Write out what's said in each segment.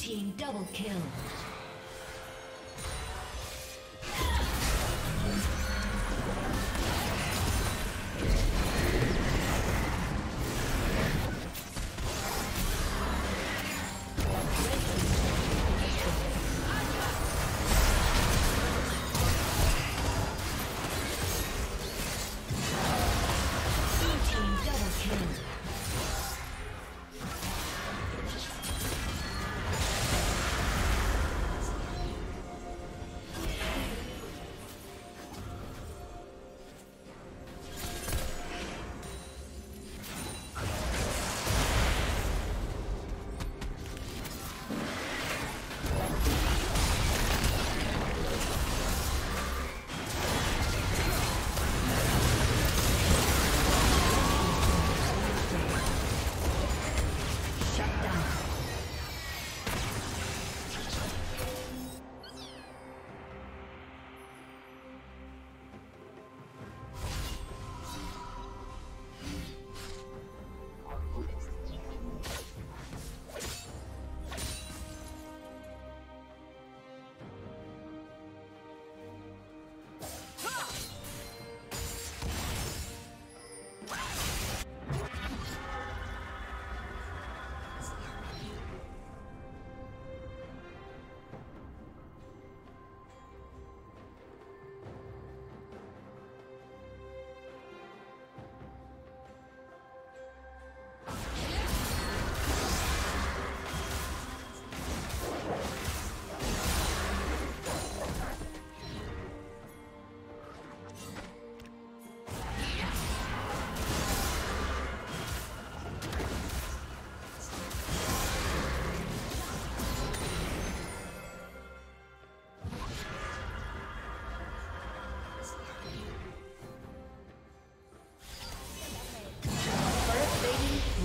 Team double kill.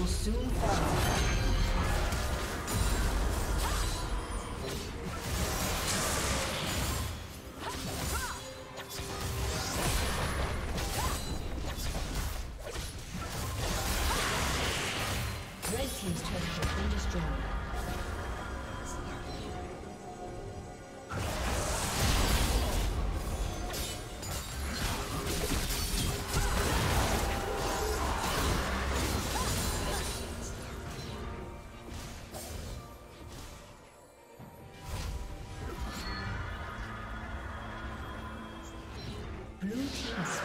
soon fall. Isso.